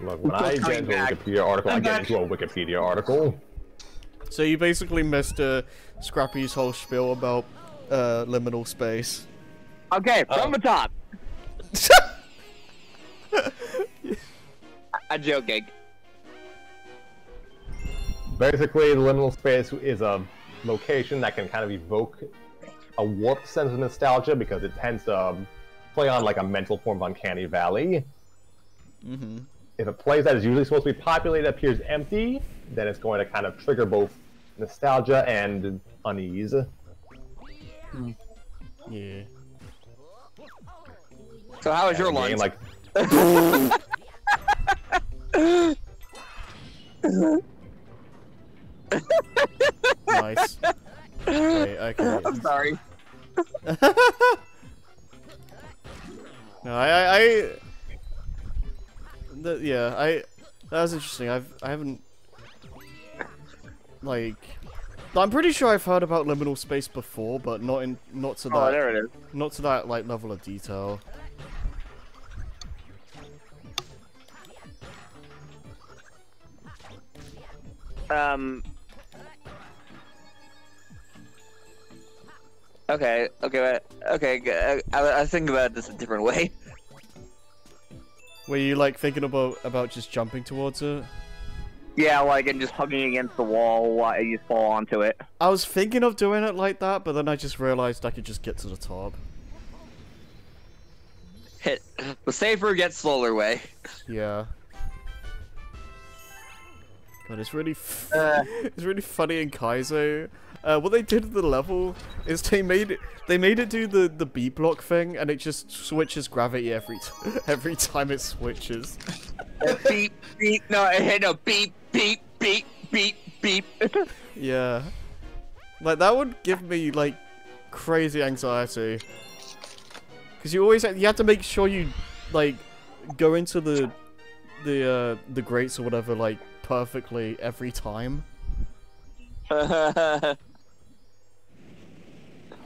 Look, when I get into a Wikipedia article, I get into a Wikipedia article. So you basically missed uh, Scrappy's whole spiel about uh, liminal space. Okay, from Oh. the top. I'm joking. Basically, the liminal space is a location that can kind of evoke a warped sense of nostalgia because it tends to um, play on like a mental form of uncanny valley. Mm-hmm. If a place that is usually supposed to be populated appears empty, then it's going to kind of trigger both nostalgia and unease. Hmm. Yeah. So how is was your line? like Nice. Wait, okay. I'm sorry. No, I, I, I the, yeah, I, that was interesting. I've, I haven't, like, I'm pretty sure I've heard about liminal space before, but not in, not to Oh, that, there it is. not to that like level of detail. Um. Okay, okay, okay. uh, I, I think about this a different way. Were you like thinking about about just jumping towards it? Yeah, like and just hugging against the wall while you fall onto it. I was thinking of doing it like that, but then I just realized I could just get to the top. Hit the safer get slower way. Yeah. God, it's really, f Uh. it's really funny in Kaizo. Uh, what they did with the level is they made it, they made it do the the B block thing, and it just switches gravity every t every time it switches. beep beep. No, hey, no beep beep beep beep beep. Yeah. Like that would give me like crazy anxiety. Cause you always you have to make sure you like go into the the uh the grates or whatever like perfectly every time.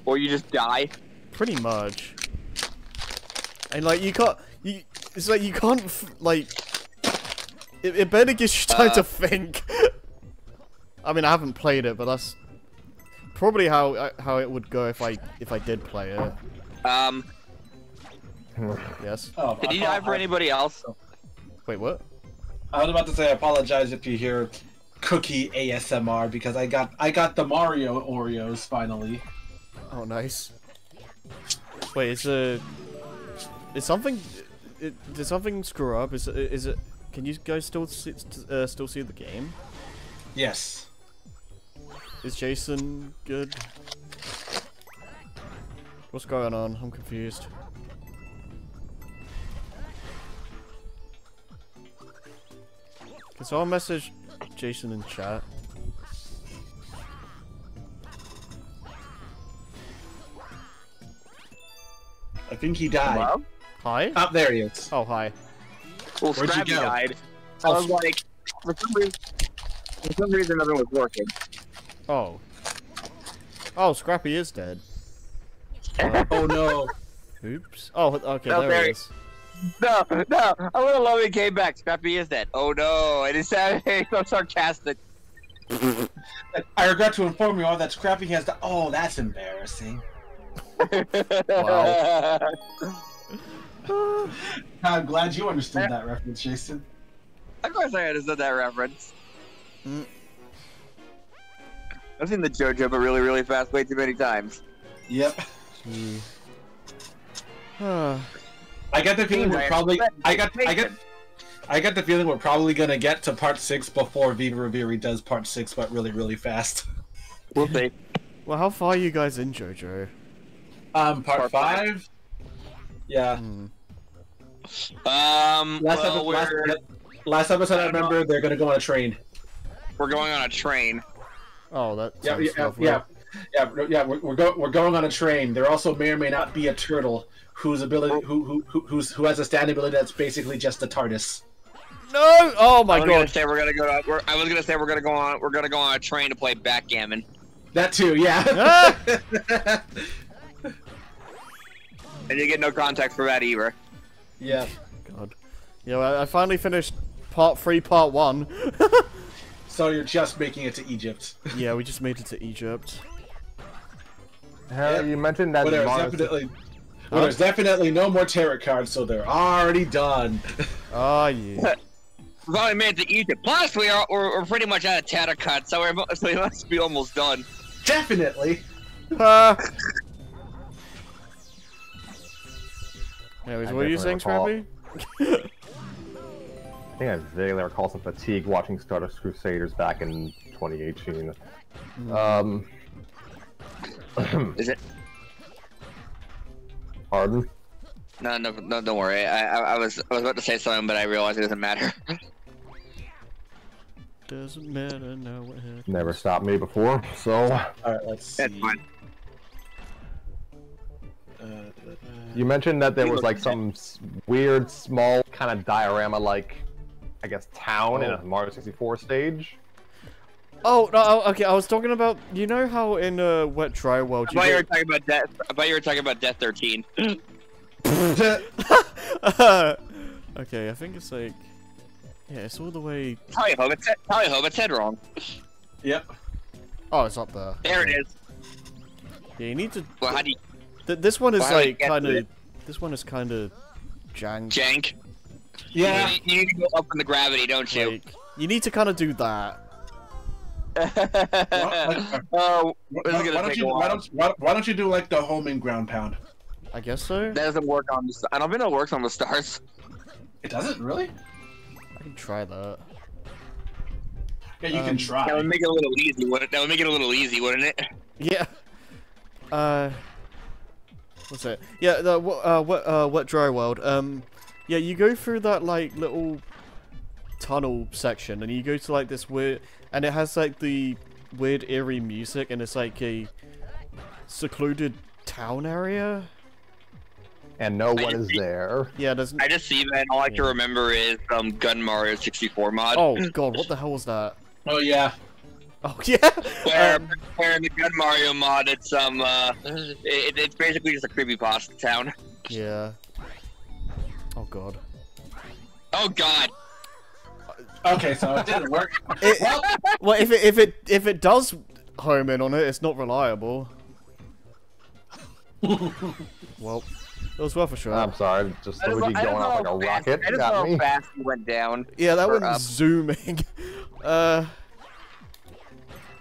or you just die. Pretty much. And like you can't you it's like you can't f- like it, it better gives you time Uh. to think. I mean I haven't played it, but that's probably how uh, how it would go if I if I did play it. Um, Yes. Oh, did I you die apo- for anybody else? Wait, what? I was about to say I apologize if you hear cookie ASMR because I got I got the Mario Oreos finally. Oh, nice. Wait, is a is something it, did something screw up? Is it is it? Can you guys still see, uh, still see the game? Yes. Is Jason good? What's going on? I'm confused. Can someone message Jason in chat? I think he died. Hello? Hi? Oh, there he is. Oh, hi. Well, Where'd you Scrappy go? died. Oh, I was like, for some reason, for some reason, nothing was working. Oh. Oh, Scrappy is dead. Oh no. Oops. Oh, okay, No, there there he he- is. No, no, I would have loved it came back. Scrappy is dead. Oh no, and it sounded so sarcastic. I regret to inform you all that Scrappy has the. Oh, that's embarrassing. Wow. I'm glad you understood that reference, Jason. Of course I understood that reference. Mm. I've seen the JoJo but really, really fast way too many times. Yep. Gee. Ah. I got the feeling we're probably. I got. I got. I got the feeling we're probably gonna get to part six before Viva Riveri does part six, but really, really fast. We'll see. well, how far are you guys in JoJo? Um, part, Part five. five. Yeah. Hmm. Um, Last, well, episode, last, last episode, I I don't know. remember they're gonna go on a train. we're going on a train. Oh, that Yeah, sounds yeah, lovely. yeah, yeah, yeah. yeah we're, we're, go, we're going on a train. There also may or may not be a turtle whose ability, who, who, who, who's, who has a standing ability that's basically just a TARDIS. No! Oh my I was gonna god. say we're gonna go to. We're, I was gonna say we're gonna go on. We're gonna go on a train to play backgammon. That too, yeah. Ah! And you get no contact for that either. yeah. God. Yeah, I, I finally finished part three, part one. So you're just making it to Egypt. yeah, we just made it to Egypt. Uh, You mentioned that Well, there's definitely, well, there's definitely no more tarot cards, so they're already done. oh yeah. We've only made it to Egypt. Plus, we are we're, we're pretty much out of Tata cards, so we're so we must be almost done. Definitely. Ah. Anyways, I what are you saying, definitely Scrappy? I think I vaguely recall some fatigue watching Stardust Crusaders back in 2018. Um, Is it? pardon? No, no, no. Don't worry. I, I, I was I was about to say something, but I realized it doesn't matter. Doesn't matter now what happened. Never stopped me before, so All right, let's see. That's fine. Uh. You mentioned that there was like some weird, small kind of diorama-like, I guess, town in a Mario 64 stage. Oh no! oh, Okay, I was talking about. You know how in uh, Wet Dry World I you thought you were talking about death. I thought you were talking about Death 13. okay, I think it's like. Yeah, it's all the way. Probably hope it said, probably hope it wrong. yep. Oh, it's up there. There it is. Yeah, you need to. Well, how do you Th this one is Well, how do you like kind of. This one is kind of jank. jank? Yeah. You, need- you need to go up in the gravity, don't you? Like, you need to kind of do that. oh, Why, This is why gonna don't you why don't, why, why don't you do like the homing ground pound? I guess so. that doesn't work on the. I don't think it works on the stars. It doesn't really. I can try that. Yeah, you Um, can try. That would make it a little easy, wouldn't it? That would make it a little easy, wouldn't it? Yeah. Uh. What's it? Yeah, the wh- uh, wet, uh, wet dry world. Um, yeah, you go through that like little tunnel section, and you go to like this weird, and it has like the weird eerie music, and it's like a secluded town area. And no one is see. there. Yeah, there's. I just see that, and all I can remember is um Gun Mario 64 mod. Oh god, what the hell was that? Oh yeah. Oh yeah. Where, Um, where in the Gun Mario mod, it's um uh, it, it's basically just a creepy pasta town. yeah. Oh god. Oh God! Okay, so it didn't work. It- well, Well, if it if it if it does home in on it, it's not reliable. well, it was worth a shot. I'm sorry, just I just, Luigi just going off like a rocket I just got know me. how fast he went down. yeah, that or one's up. zooming. uh,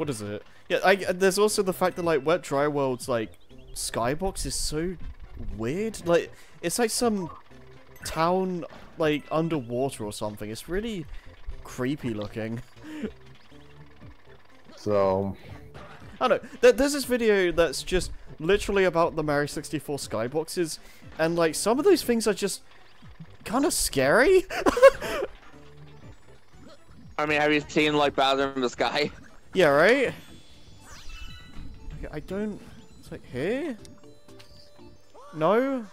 what is it? Yeah, I, uh, there's also the fact that like Wet Dry World's like skybox is so weird. Like it's like some town like underwater or something. It's really creepy looking. So, um, I don't know. There, there's this video that's just literally about the Mario 64 skyboxes, and like some of those things are just kind of scary. I mean, have you seen like Bowser in the Sky? yeah, right? I don't. It's like here. No,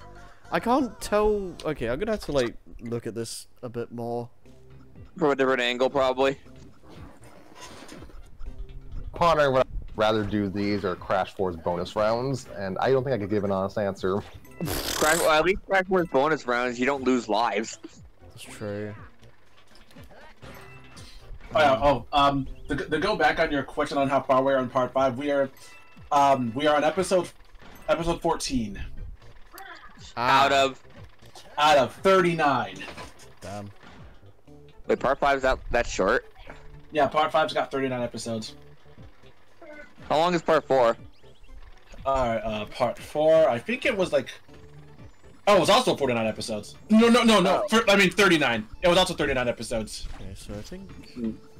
I can't tell. Okay, I'm gonna have to like look at this a bit more. From a different angle, probably. pondering would I rather do these or Crash Force bonus rounds, and I don't think I could give an honest answer. Crash, well, at least Crash Wars bonus rounds, you don't lose lives. That's true. Oh, yeah, oh, um, to, to go back on your question on how far we are on part five, we are, um, we are on episode, episode fourteen Ah, Out of out of thirty-nine. damn. wait, part five's out that short. Yeah, part five's got thirty-nine episodes. How long is part four? All right, uh, part four. I think it was like, oh, it was also forty-nine episodes. No, no, no, no. Oh. fir- I mean thirty-nine. It was also thirty-nine episodes. Okay, so I think.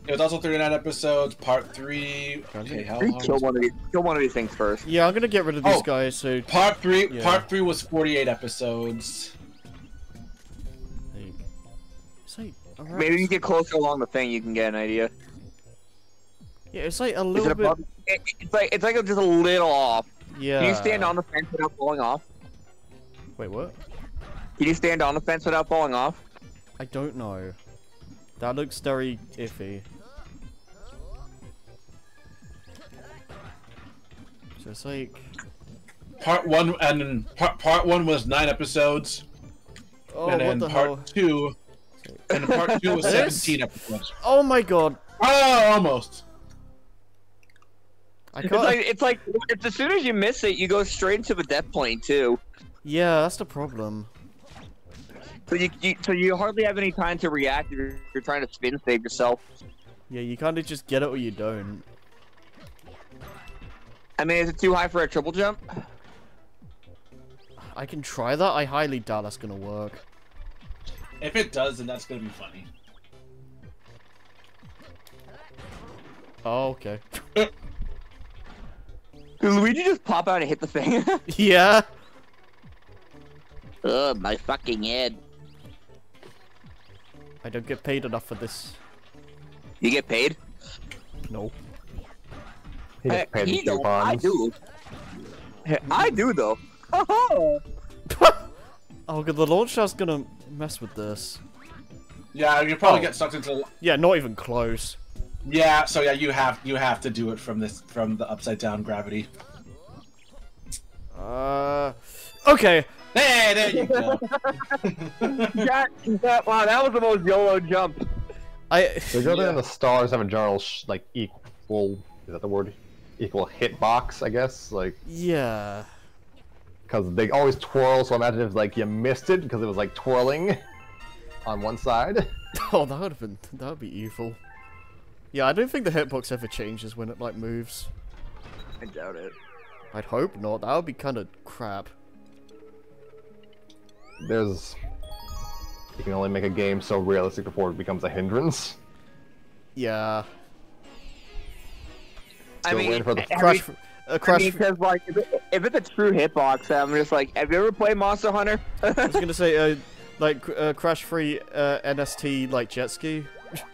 It was also thirty-nine episodes. Part three. Okay, how long? Kill was- one of these. Kill one of these things first. Yeah, I'm gonna get rid of these Oh. guys. So Part three. Yeah. Part three was forty-eight episodes. like, it's like around- Maybe you get closer along the thing, you can get an idea. Yeah, it's like a little it bit. above? It, it's like it's like just a little off. Yeah. Can you stand on the fence without falling off? Wait, what? Can you stand on the fence without falling off? I don't know. That looks very iffy. So it's like. Part one and then part part one was nine episodes, Oh, and then the part hell? two. And part two was 17 episodes. Oh my god. Oh, almost. I It's can't. like it's like it's as soon as you miss it, you go straight into the death plane too. Yeah, that's the problem. So you, you so you hardly have any time to react. You're, you're trying to spin save yourself. Yeah, you kind of just get it or you don't. I mean, is it too high for a triple jump? I can try that. I highly doubt that's gonna work. If it does, then that's gonna be funny. Oh, okay. Did Luigi just pop out and hit the thing? yeah. Ugh, my fucking head. I don't get paid enough for this. You get paid? No. He just Eh, paid he the don't. I do. I do though. Oh. Oh, good. The launcher's gonna mess with this. Yeah, you probably Oh. get sucked into. Yeah, not even close. Yeah, so yeah, you have you have to do it from this from the upside down gravity. Uh. Okay. Hey, there you go. that, that, wow, that was the most YOLO jump. I. The good Yeah. thing the stars have a general sh- like equal. Is that the word? Equal hitbox, I guess. Like Yeah. because they always twirl. So imagine if like you missed it because it was like twirling on one side. Oh, that would have been. That would be evil. Yeah, I don't think the hitbox ever changes when it like moves. I doubt it. I'd hope not. That would be kind of crap. There's you can only make a game so realistic before it becomes a hindrance. Yeah. I Still mean, waiting for the have Crash. you- fr- Uh, I mean, 'cause, like, if, it, if it's a true hitbox, I'm just like, have you ever played Monster Hunter? I was gonna say, uh, like, cr- uh, crash-free uh, NST like jet ski.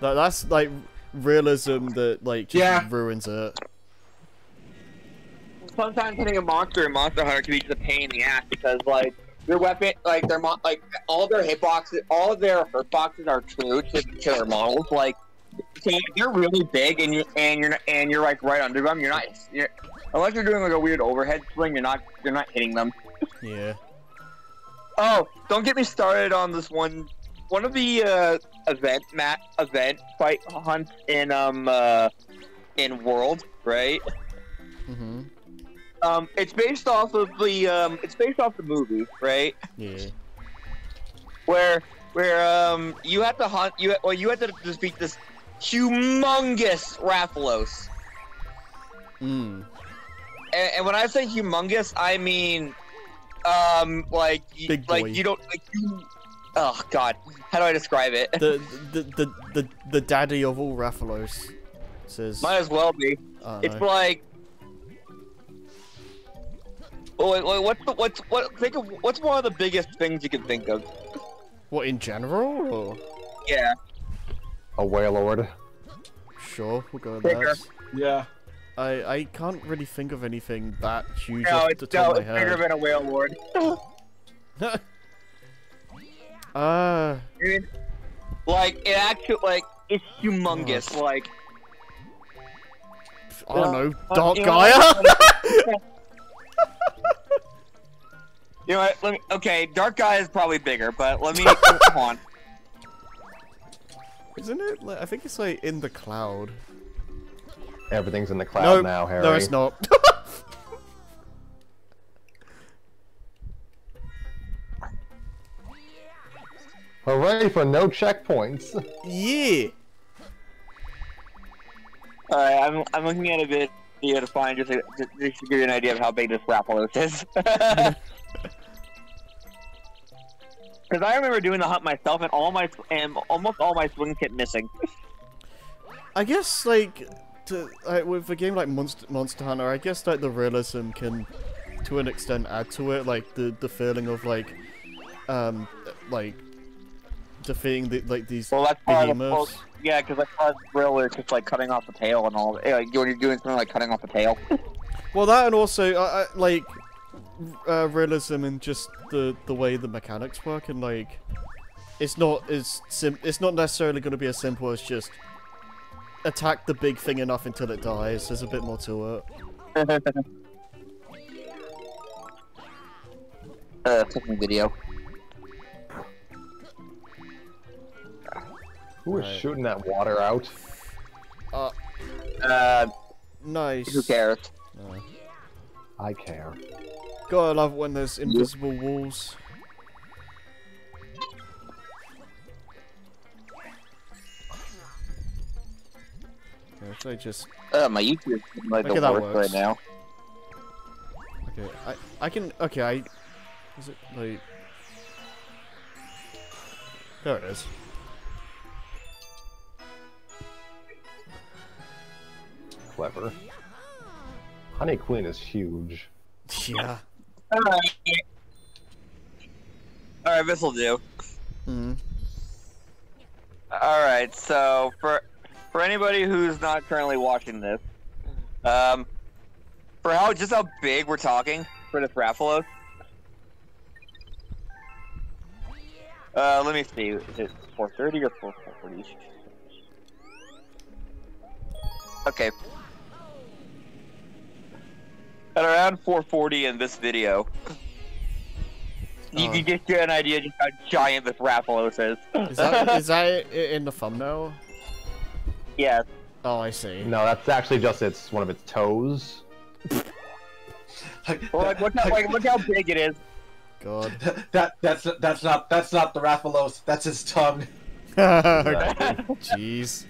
Like, that's like realism that like just Yeah. ruins it. Sometimes hitting a monster in Monster Hunter can be just a pain in the ass because, like, your weapon, like, their mo- like all their hitboxes, all of their hurt boxes are true to, to their models. Like, so they're really big and you and you're and you're like right under them. You're not, you're, unless you're doing like a weird overhead swing. You're not, you're not hitting them. Yeah. Oh, don't get me started on this one. One of the uh, event mat event fight hunts in um uh, in World, right? Mm-hmm. Um, it's based off of the um, it's based off the movie, right? Yeah. Where where um you have to hunt you well you have to defeat this humongous Rathalos. Mm. And, and when I say humongous, I mean um like Big like boy. you don't like you. Oh God, how do I describe it? The, the the the the daddy of all Rathalos says. Might as well be. It's know. like. Oh, wait, wait, what's the, what's what? Think of what's one of the biggest things you can think of? What in general? Or? Yeah. A Wailord. Sure, we'll go with Bigger. that. yeah. I I can't really think of anything that huge No, off it's the no, top it's of my bigger than a Wailord. Uh, Like it actually, like it's humongous. Like I don't know, Uh, Dark you Gaia. what? you know what? Let me. Okay, Dark Gaia is probably bigger, but let me. oh, come on. Isn't it? Like, I think it's like in the cloud. Everything's in the cloud no, now, Harry. no, it's not. Hooray for no checkpoints. yeah. All right, I'm I'm looking at a video to find just to, just to give you an idea of how big this Rathalos is. Because I remember doing the hunt myself, and all my and almost all my swings kept missing. I guess like to like, with a game like Monster Monster Hunter, I guess like the realism can, to an extent, add to it. Like the the feeling of like, um, like defeating the like these Well, that's of the well, yeah, because that's part thrill is just like cutting off the tail and all. Like when you're doing something like cutting off the tail. Well, that and also uh, like uh, realism and just the the way the mechanics work and like it's not as sim. It's not necessarily going to be as simple as just attack the big thing enough until it dies. There's a bit more to it. uh, cooking video. Who is Right. shooting that water out? Uh, uh, Nice. who cares? No. I care. Gotta love when there's invisible walls. Okay, if I just Uh, my YouTube is like Okay, the that worst works. right now. okay, I I can okay I is it like there it is. Clever. Honey Queen is huge. Yeah. Alright. Alright, this'll do. Mm. Alright, so for for anybody who's not currently watching this, um for how just how big we're talking for this Rathalos. Uh let me see, is it 430 or 440? Okay. At around 440 in this video, you Oh. can just get an idea just how giant this Rathalos is. Is that is that in the thumbnail? yes. Oh, I see. No, that's actually just its one of its toes. Like, Well, like, look how like, look how big it is. God. that that's that's not that's not the Rathalos. That's his tongue. Jeez.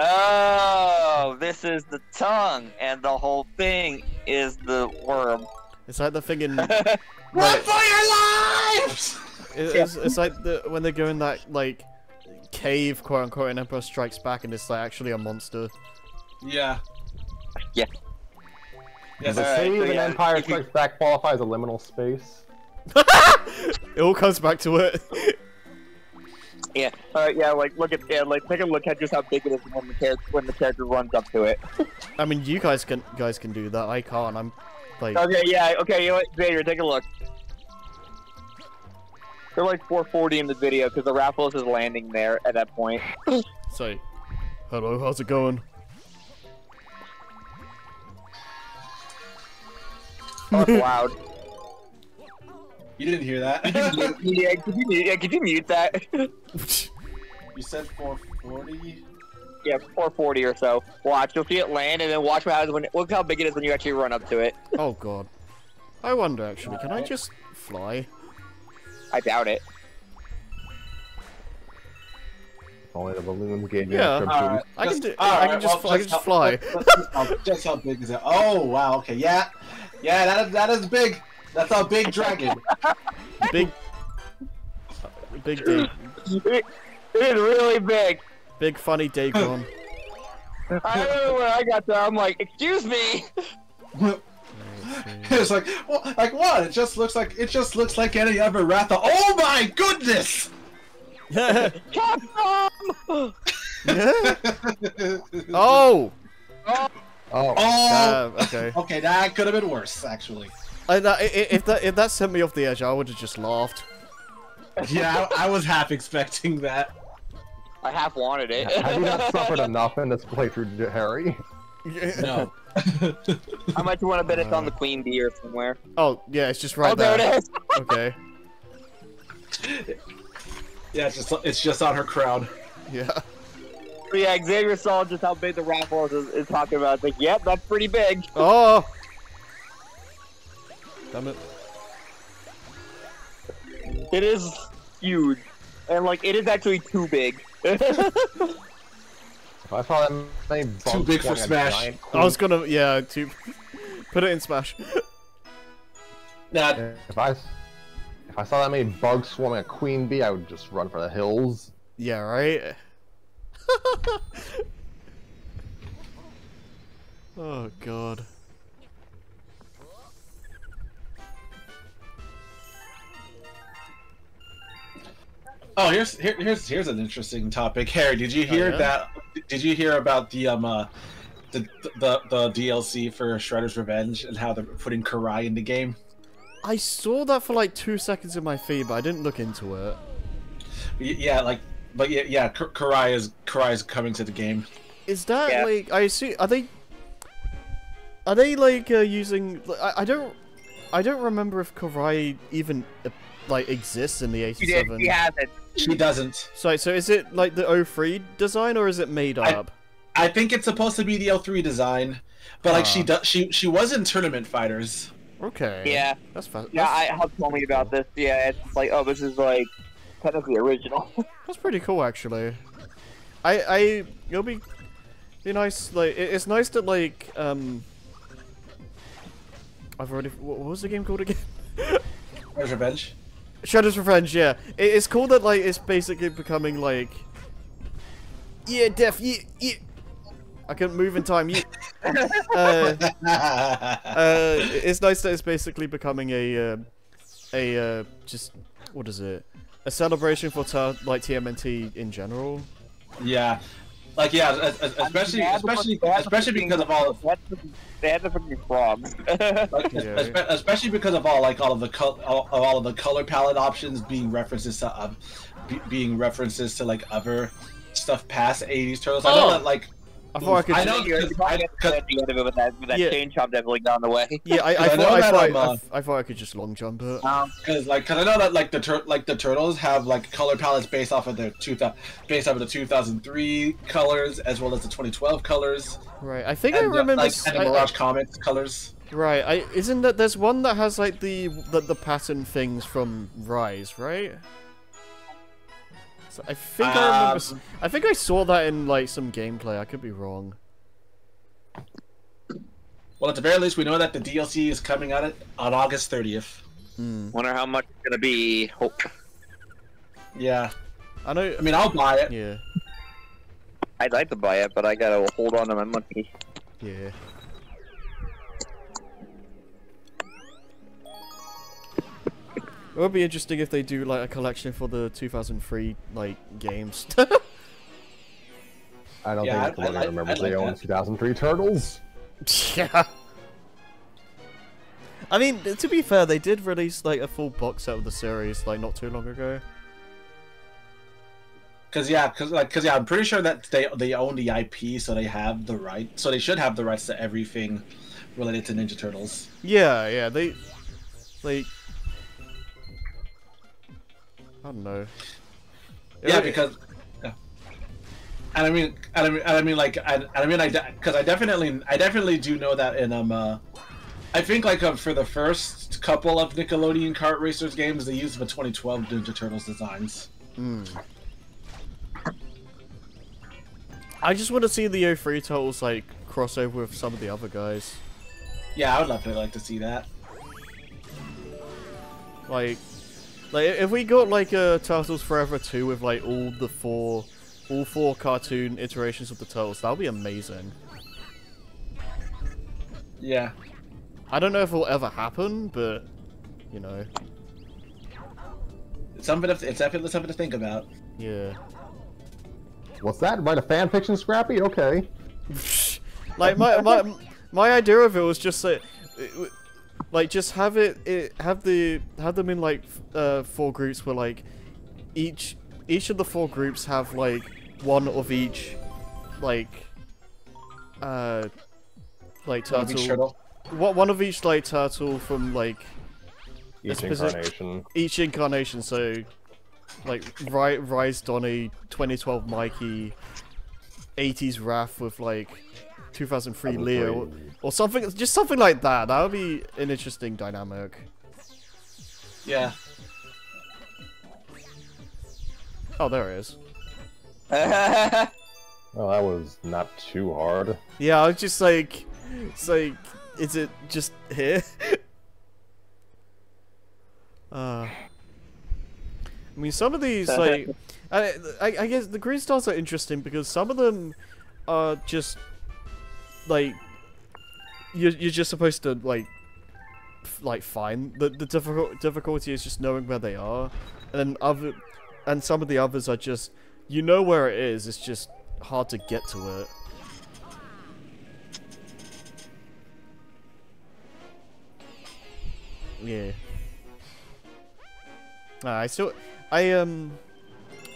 Oh, this is the tongue, and the whole thing is the worm. It's like the thing in. Run Right. for your lives! It- It's, it's like the when they go in that like cave, quote unquote, and Emperor Strikes Back, and it's like actually a monster. Yeah. Yeah. Yes. Does the Alright, city so of an yeah, Empire if you- Strikes Back qualify as a liminal space? It all comes back to it. Yeah. All right. Yeah. Like, look at yeah. Like, take a look at just how big it is when the character when the character runs up to it. I mean, you guys can guys can do that. I can't. I'm like. Okay. Yeah. Okay. You know what, Xavier? Take a look. They're like 440 in the video because the Raffles is landing there at that point. So, hello, how's it going? Oh, that's loud. You didn't hear that. yeah. Could you mute? Yeah. Could you mute that? you said 440. yeah. 440 or so. Watch. You'll see it land, and then watch what happens when. Look how big it is when you actually run up to it. oh God. I wonder actually, can I just fly? I doubt it. Oh, if Only the balloons gave you Yeah. extra All right. boost. I can Just- do- all I can just- well, I can just how- fly. let's- let's just how- Just how big is it? Oh wow. Okay. Yeah. Yeah. That is that is big. That's a big dragon. Big. Big day, it is really big. big funny Dagon. I remember when I got there, I'm like, excuse me. it's like, well, like what? It just looks like it just looks like any other Ratha. Oh my goodness! Capcom! oh. Oh, oh. Uh, okay. Okay, that could have been worse, actually. I, that, i- i- if that if that sent me off the edge, I would have just laughed. Yeah, I, I was half expecting that. I half wanted it. have you not suffered enough in this playthrough, Harry? No. I might want to bet it's on the queen bee or somewhere. Oh yeah, it's just right oh, there, there. it is. Okay. yeah, it's just it's just on her crown. Yeah. But yeah, Xavier saw just how big the Rathalos is, is talking about. It's like, yep, that's pretty big. Oh. Damn it. It is huge, and like it is actually too big. If I saw that many bugs big for a Smash. giant I was gonna yeah to put it in Smash. Nah, If I, if I saw that many bugs swarming a queen bee, I would just run for the hills. Yeah, right. oh god. Oh, here's here, here's here's an interesting topic. Harry, did you hear yeah? that? Did you hear about the um uh, the, the the DLC for Shredder's Revenge and how they're putting Karai in the game? I saw that for like two seconds in my feed, but I didn't look into it. Yeah, like, but yeah, yeah, Karai is Karai is coming to the game. Is that Yeah. like I see? Are they? Are they like uh, using? I, I don't. I don't remember if Karai even like exists in the She did. 87. She has it. She doesn't. So so is it like the O3 design or is it made up? I think it's supposed to be the L3 design, but like she Ah. does, she she was in Tournament Fighters. Okay. Yeah. That's fast. Yeah, I Hub told me about this. Yeah, it's like, oh, this is like technically original. that's pretty cool actually. I I it'll be be nice like it, it's nice that like um I've already what, what was the game called again? Where's Revenge? Shredder's Revenge, yeah. It, it's cool that like it's basically becoming like Yeah, def, yeah, yeah. I couldn't move in time, yeah. uh, uh, it's nice that it's basically becoming a, uh, a, uh, just, what is it? A celebration for like TMNT in general. yeah, like yeah, es- es- especially They had especially fucking- they had the especially because of all of They had the- They had the freaking frogs. like, Yeah. especially because of all like all of the col- all, of all of the color palette options being references to uh, be- being references to like other stuff past 80s turtles. I know Oh! that like I thought I could. I know- You're because probably I- at the end of it with that, with that Yeah. chain chomp definitely down the way. Yeah, I, I, I thought, I, thought, I'm, I, uh, I thought I could just long jump it. Um, Because like, cause I know that like the tur- like the turtles have like color palettes based off of their two thou- based off of the 2003 colors as well as the 2012 colors Right, I think and, I uh, remember. like s- and the I- I- Mirage Comics colors. right, I isn't that there's one that has like the the, the pattern things from Rise, right? So I think I remember. Um, I think I saw that in like some gameplay. I could be wrong. Well, at the very least, we know that the DLC is coming out on August 30th. Hmm. wonder how much it's gonna be. Oh, Yeah, I know. I mean, I'll buy it. Yeah, I'd like to buy it, but I gotta hold on to my money. yeah. It would be interesting if they do like a collection for the 2003 like games. I don't Yeah, think I- I Nickelodeon like- remembers I they own 2003 Turtles. yeah. I mean, to be fair, they did release like a full box set of the series like not too long ago. Cause yeah, cause like, cause yeah, I'm pretty sure that they they own the IP, so they have the right, so they should have the rights to everything related to Ninja Turtles. Yeah, yeah, they like I don't know. It Yeah, would- because. yeah. And I mean, and I mean, and I mean, like, and, and I mean, I because I definitely, I definitely do know that in um, uh, I think like uh, for the first couple of Nickelodeon kart racers games, they used the 2012 Ninja Turtles designs. Mm. I just want to see the O3 totals like crossover with some of the other guys. Yeah, I would love to like to see that. Like, like if we got like a Turtles Forever 2 with like all the four, all four cartoon iterations of the Turtles, that would be amazing. Yeah, I don't know if it'll ever happen, but you know, it's something. To, it's definitely something to think about. yeah. What's that? Write a fan fiction, Scrappy? Okay. like my my my idea of it was just like, like just have it, it have the have them in like uh, four groups where like each each of the four groups have like one of each like uh like One of each turtle what one of each like turtle from like Each incarnation. each incarnation so like Ri- Rise Donnie 2012 Mikey 80s Raph with like 2003 Leo 2003. or something just something like that. That would be an interesting dynamic. Yeah, oh there it is. Well, that was not too hard. yeah I was just like it's like is it just here? Uh I mean some of these like I, I, I guess the green stars are interesting because some of them are just like you're, you're just supposed to like like find the the difficult difficulty is just knowing where they are. And then other and some of the others are just you know where it is it's just hard to get to it. Yeah. Uh, I still I um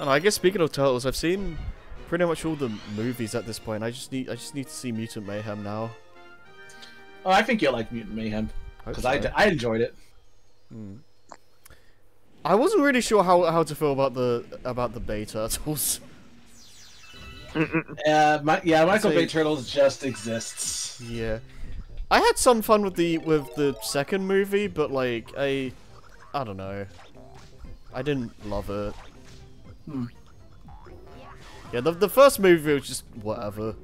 I, know, I guess speaking of turtles I've seen pretty much all the movies at this point I just need I just need to see Mutant Mayhem now oh, I think you'll like Mutant Mayhem because I, so. I enjoyed it. Mm. I wasn't really sure how how to feel about the about the Bay Turtles. Yeah, my, yeah, Michael Bay Turtles just exists. Yeah, I had some fun with the with the second movie, but like I, I don't know, I didn't love it. Hmm. Yeah, the the first movie was just whatever.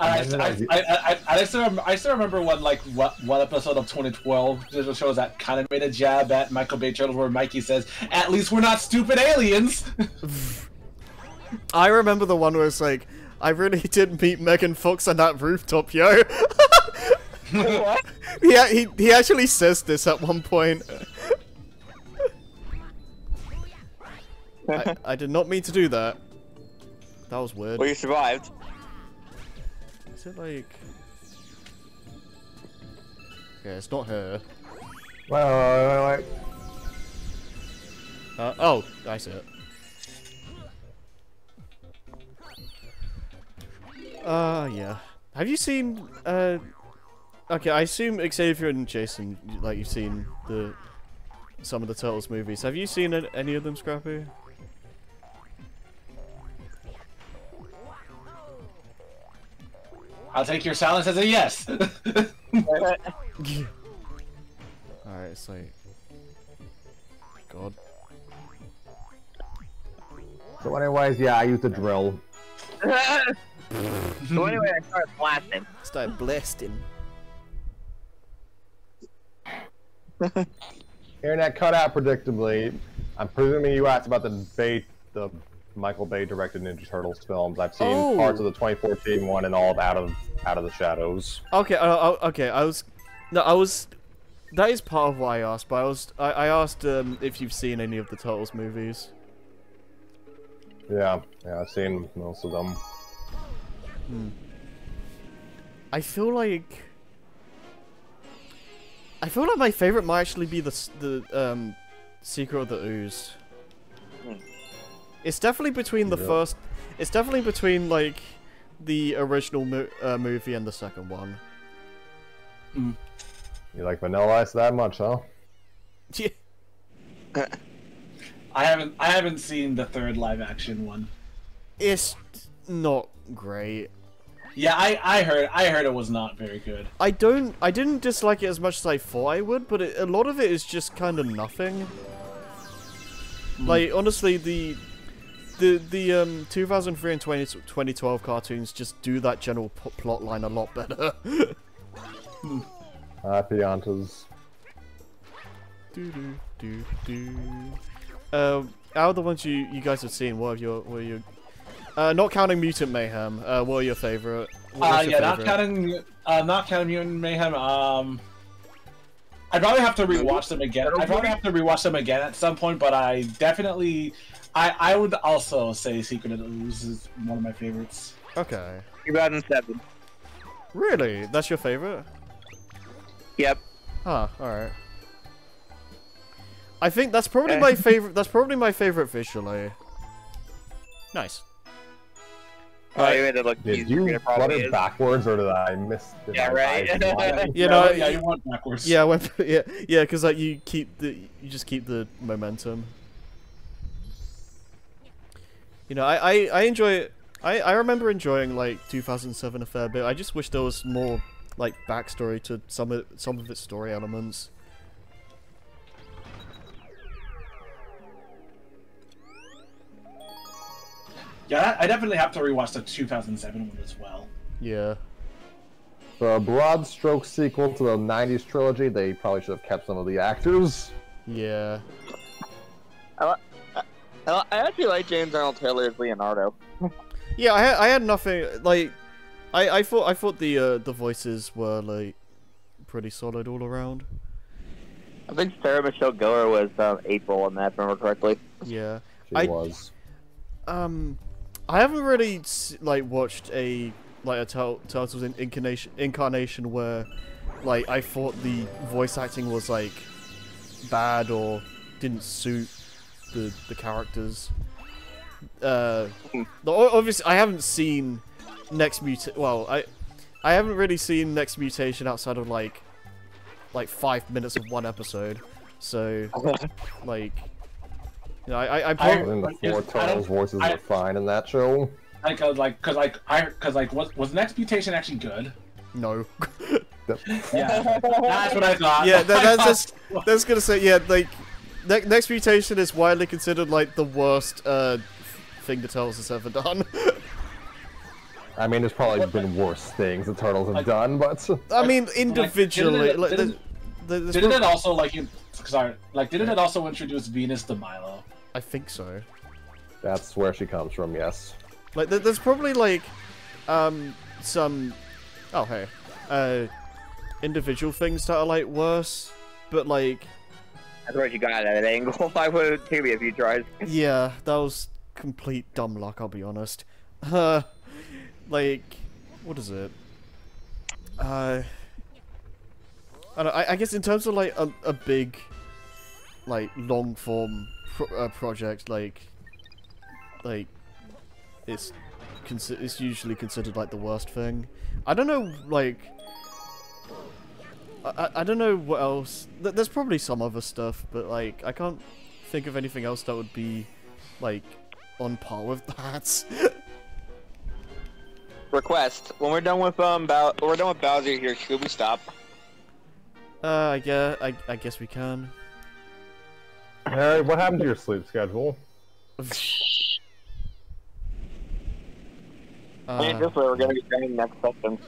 I, And then I, I I, I, I, still rem- I still remember one like what one episode of 2012 digital shows that kind of made a jab at Michael Bay Turtles where Mikey says, "At least we're not stupid aliens." I remember the one where it's like, I really did meet Megan Fox on that rooftop, yo. what? yeah, he he actually says this at one point. I, I did not mean to do that. That was weird. Well, you survived. Is it like? Yeah, it's not her. Wait, wait, wait, wait. Uh, oh, I see it. Uh, yeah. Have you seen, uh... Okay, I assume Xavier and Jason, like, you've seen the... Some of the Turtles movies. Have you seen any of them, Scrappy? I'll take your silence as a yes. Alright, it's like... God. So anyways, yeah, I used a drill. so anyway, I started blasting. Start blasting. Internet cut out predictably. I'm presuming you asked about the Bay, the Michael Bay directed Ninja Turtles films. I've seen Oh. parts of the 2014 one and all of Out of Out of the Shadows. Okay, uh, uh, okay, I was... No, I was... That is part of why I asked, but I was... I, I asked um, if you've seen any of the Turtles movies. Yeah, yeah, I've seen most of them. I feel like I feel like my favorite might actually be the the um Secret of the Ooze. It's definitely between the Yeah. first. It's definitely between like the original mo- uh, movie and the second one. You like Vanilla Ice that much, huh? Yeah. I haven't I haven't seen the third live action one. It's not great. Yeah, I, I heard I heard it was not very good. I don't. I didn't dislike it as much as I thought I would, but it, a lot of it is just kind of nothing. Like honestly, the the the um 2003 and 20, 2012 cartoons just do that general p- plot line a lot better. Happy Piantas. do do do do. Um, out of the ones you you guys have seen, what have your what are your uh, not counting Mutant Mayhem, uh, what are your favorite? Uh, your yeah, not counting uh, not counting Mutant Mayhem. Um, I'd probably have to rewatch them again. I'd probably have to rewatch them again at some point, but I definitely, I I would also say Secret of the Ooze is one of my favorites. Okay, 2007. really, that's your favorite? Yep. Huh, alright. I think that's probably Eh. my favorite that's probably my favorite visually. Nice. Oh, you made it look Did easier than you it flutter backwards or did I miss? did Yeah, right. You know, yeah, you went backwards. Yeah, I went yeah, yeah, cuz like you keep the you just keep the momentum. You know, I I, I enjoy. I, I remember enjoying like 2007 a fair bit. I just wish there was more like backstory to some of some of its story elements. yeah, I definitely have to rewatch the 2007 one as well. Yeah. The broad stroke sequel to the 90s trilogy, they probably should have kept some of the actors. Yeah. I I actually like James Arnold Taylor as Leonardo. Yeah, I had, I had nothing like I I thought I thought the uh, the voices were like pretty solid all around. I think Sarah Michelle Gellar was um, April in that, if I remember correctly. Yeah. She I- was. Um I haven't really like watched a like a Turtles in- incarnation incarnation where like I thought the voice acting was like bad or didn't suit the the characters. Uh the- obviously I haven't seen Next Muta well, I I haven't really seen Next Mutation outside of like like five minutes of one episode. So, like, you know, I I, I I- prob- the four I turtles' voices I- are fine in that show. Like, uh, like, cause like, I, cause like, was was Next Mutation actually good? no. Yeah, that's what I thought. yeah, that, that's just that's gonna say yeah. Like, ne- next mutation is widely considered like the worst uh thing the Turtles has ever done. I mean, there's probably been worse things the turtles have Like- done, but I mean, didn't individually, it- like, didn't- there's- there's Didn't it also like you? Sorry, like didn't it also introduce Venus de Milo? I think so. that's where she comes from. Yes. Like, there's probably like, um, some, oh hey, uh, individual things that are like worse, but like, Where you got at that angle. I would taken me a few tries. yeah, that was complete dumb luck. I'll be honest. Uh, like, what is it? Uh, I, I, I guess in terms of like a, a big, like long form pro- uh, project, like, like, it's it's usually considered like the worst thing. I don't know, like. I, I- I don't know what else. There's probably some other stuff, but like I can't think of anything else that would be like on par with that. Request. When we're done with um, Bow- we're done with Bowser here, should we stop? uh, yeah, I, I guess we can. Harry, what happened to your sleep schedule? I mean, Uh, this way we're gonna be training next session.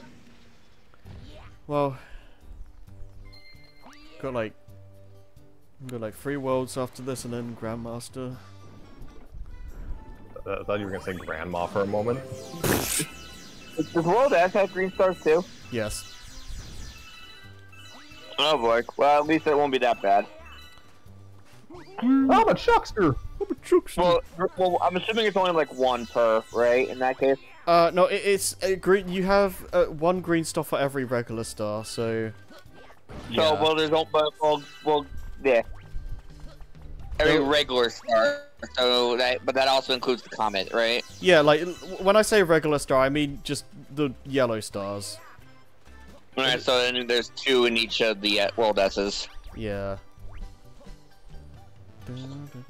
well, got like got like three worlds after this, and then Grandmaster. Uh, I thought you were gonna say grandma for a moment. Does World S have green stars too? Yes. Oh boy. Well, at least it won't be that bad. I'm a chuckster. Well, well, I'm assuming it's only like one per, right? In that case. Uh, no, it, it's uh, green. You have uh, one green star for every regular star, so So, yeah. well, there's no, well, yeah. Every regular star. So that, but that also includes the comet, right? yeah, like when I say regular star, I mean just the yellow stars. Alright, so then there's two in each of the uh, world S's, Yeah.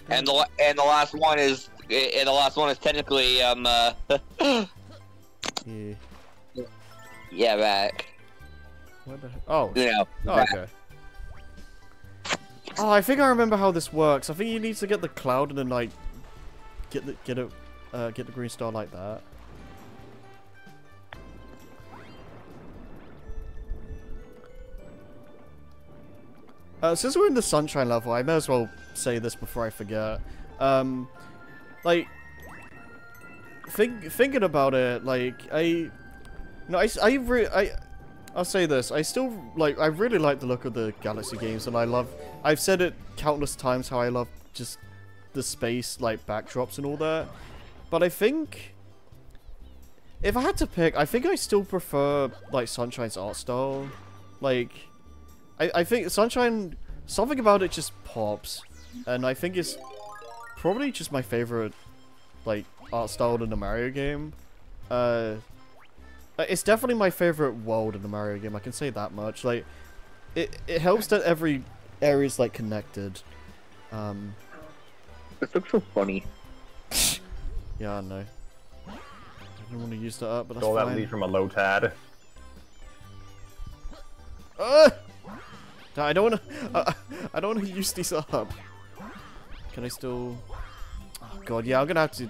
and the and the last one is and the last one is technically um uh Yeah. yeah back Where the oh. you know Oh, back. okay. Oh, I think I remember how this works. I think you need to get the cloud and then like get the get it uh, get the green star like that. Uh, since we're in the sunshine level, I may as well say this before I forget. Um, like, think thinking about it, like I, no, I, I, re- I, I'll say this. I still like. I really like the look of the Galaxy games, and I love. I've said it countless times how I love just the space like backdrops and all that. But I think if I had to pick, I think I still prefer like Sunshine's art style. Like, I I think Sunshine. Something about it just pops, and I think it's probably just my favorite like art style in a Mario game. Uh. Uh, It's definitely my favorite world in the Mario game. I can say that much. Like, it it helps that every area is like connected. Um, This looks so funny. yeah, I know. I didn't want to use that up, but that's Stole that lead from a low tad. Ah! I don't want to. Uh, I don't want to use these up. Can I still? Oh god, yeah, I'm gonna have to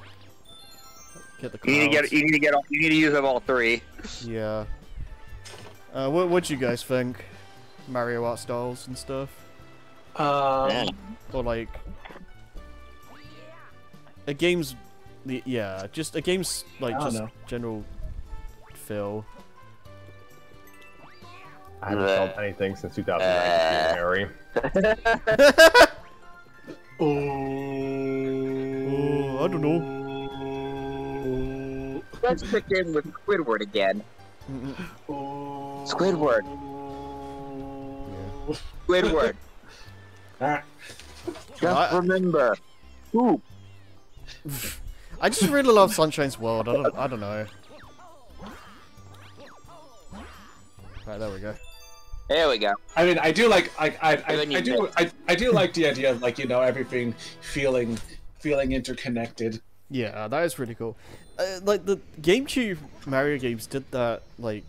get the. You need to clouds. get you need to get all, you need to use them all three. Yeah. Uh, what what you guys think? Mario art styles and stuff, Um, or like a game's, the- yeah, just a game's like just know. general feel. I haven't felt anything since 2019, Uh. Harry. Oh, I don't know. Let's pick in with Squidward again. Squidward. Squidward. Ah, Just I- remember. Ooh. I just really love Sunshine's World. I don't, I don't know. Right, there we go. There we go. I mean, I do like I I, I, then I do I, I do like the idea of like you know everything feeling feeling interconnected. Yeah, that is really cool. Uh, like the GameCube Mario games did that like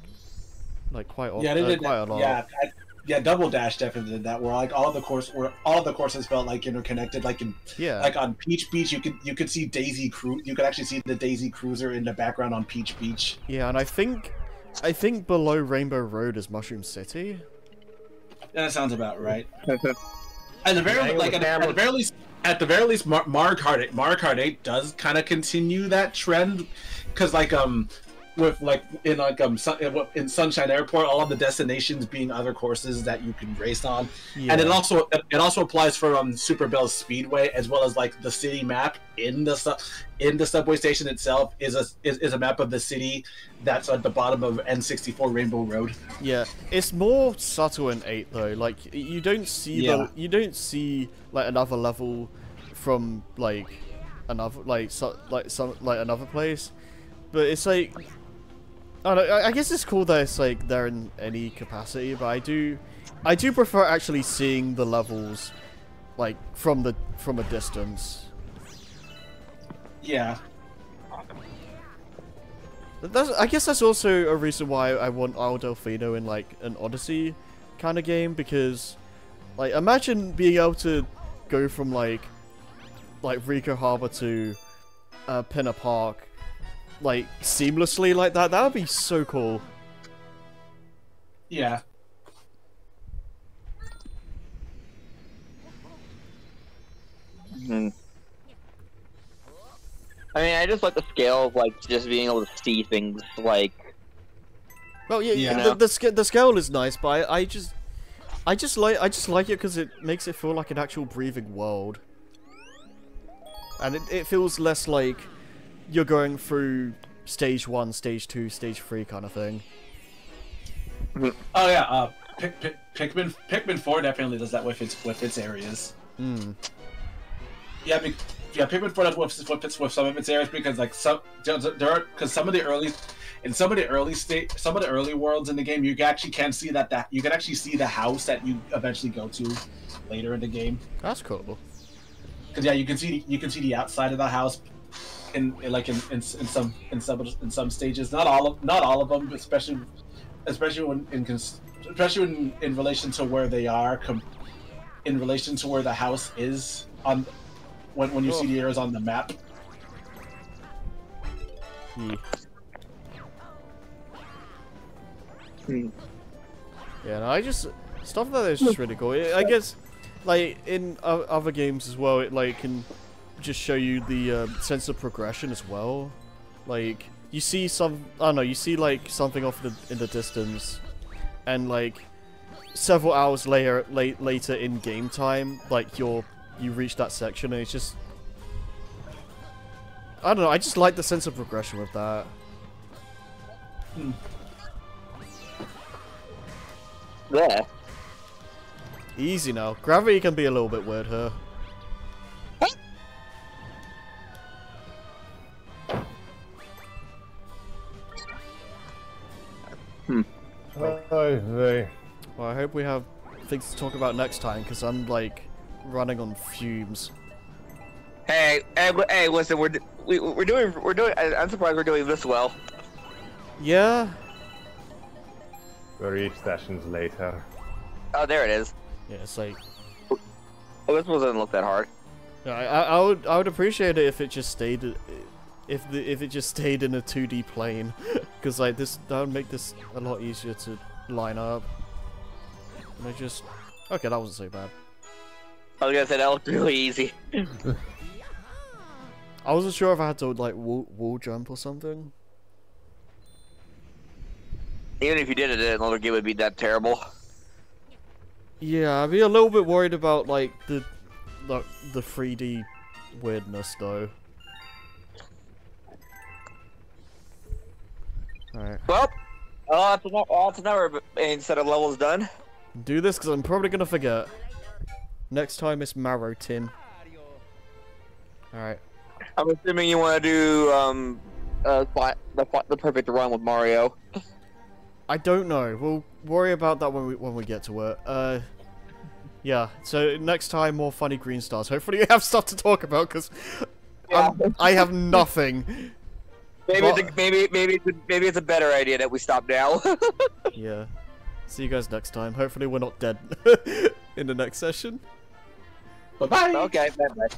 like quite often. Yeah, they uh, did. quite a lot. Yeah, I, yeah. Double Dash definitely did that. Where like all the course, where all the courses felt like interconnected. Like in yeah. like on Peach Beach, you could you could see Daisy Cru. You could actually see the Daisy Cruiser in the background on Peach Beach. Yeah, and I think I think below Rainbow Road is Mushroom City. Yeah, that sounds about right. At the very Hang like with at, at the very least, at the very least, Mar- Mario Kart 8, Mario Kart 8 does kind of continue that trend, because like um, with like in like um Sun- in Sunshine Airport, all of the destinations being other courses that you can race on, Yeah. and it also it also applies for um Super Bell Speedway as well as like the city map in the in the subway station itself is a is, is a map of the city that's at the bottom of N64 Rainbow Road. Yeah, it's more subtle in eight though. Like you don't see Yeah. the you don't see like another level from like another like so, like some like another place, but it's like I don't know. I I guess it's cool that it's like they're in any capacity, but I do I do prefer actually seeing the levels like from the from a distance. Yeah. That's, I guess that's also a reason why I want Isle Delfino in like an Odyssey kind of game because, like, imagine being able to go from like, like Ricco Harbor to uh, Pinna Park, like seamlessly like that. That would be so cool. Yeah. Hmm. I mean, I just like the scale of like just being able to see things like Well, yeah, Yeah. the the, the scale is nice, but I, I just, I just like I just like it because it makes it feel like an actual breathing world, and it, it feels less like you're going through stage one, stage two, stage three kind of thing. Oh yeah, uh, Pick, Pick, Pikmin Pikmin Four definitely does that with its with its areas. Hmm. Yeah, be, yeah, Pikmin Four does with, with its with some of its areas because like some there there are because some of the early in some of the early state some of the early worlds in the game you actually can see that that you can actually see the house that you eventually go to later in the game. That's cool. Because yeah, you can see you can see the outside of the house. In, in like in, in, in some in some in some stages, not all of not all of them, especially especially when in especially in, in relation to where they are, com- in relation to where the house is on when when you see the areas on the map. Yeah. Hmm. Yeah, no, I just stuff like that is just really cool. I I guess, like in other games as well, it like can just show you the uh, sense of progression as well. Like you see some, I don't know, you see like something off the in the distance, and like several hours later, late later in game time, like you're you reach that section, and it's just. I don't know. I just like the sense of progression with that. yeah. Easy now. Gravity can be a little bit weird here. Oh, Hmm. they. Well, I hope we have things to talk about next time, because I'm, like, running on fumes. Hey, hey, hey, listen, we're d- we, we're doing we're doing. I- I'm surprised we're doing this well. Yeah? Three sessions later. Oh, there it is. Yeah, it's like... Oh, this one doesn't look that hard. I, I, I would I would appreciate it if it just stayed... If the if it just stayed in a 2D plane. Because, like, this... That would make this a lot easier to line up. And I just... Okay, that wasn't so bad. I was gonna say that looked really easy. I wasn't sure if I had to, like, wall, wall jump or something. Even if you did it another game, it would be that terrible. Yeah, I'd be a little bit worried about like the like the 3D weirdness though. Alright. Well, that's another main set of levels done. Do this because I'm probably gonna forget. Next time it's Marrow Tin. Alright. I'm assuming you want to do um, uh, the the perfect run with Mario. I don't know. We'll worry about that when we when we get to it. Uh, yeah. So next time, more funny green stars. Hopefully, you have stuff to talk about because Yeah. I have nothing. Maybe Well- it's a, maybe maybe it's a, maybe it's a better idea that we stop now. Yeah. See you guys next time. Hopefully, we're not dead in the next session. Bye bye. okay, bye bye.